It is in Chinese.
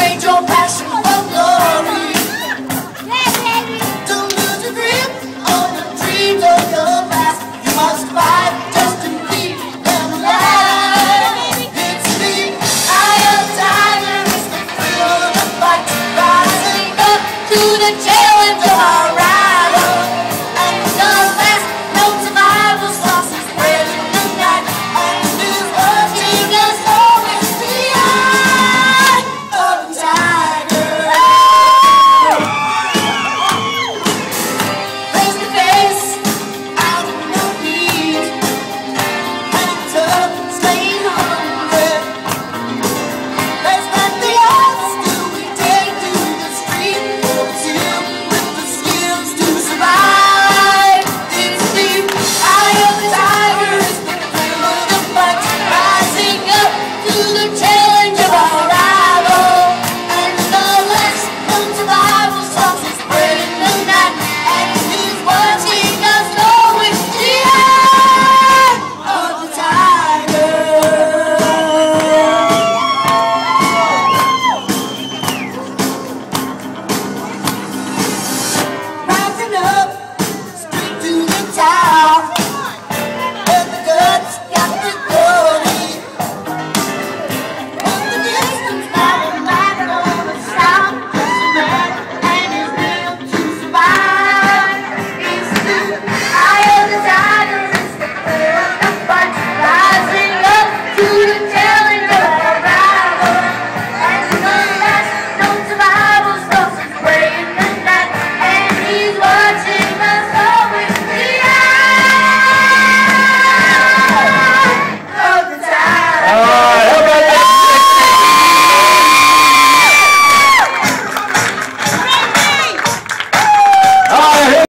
非洲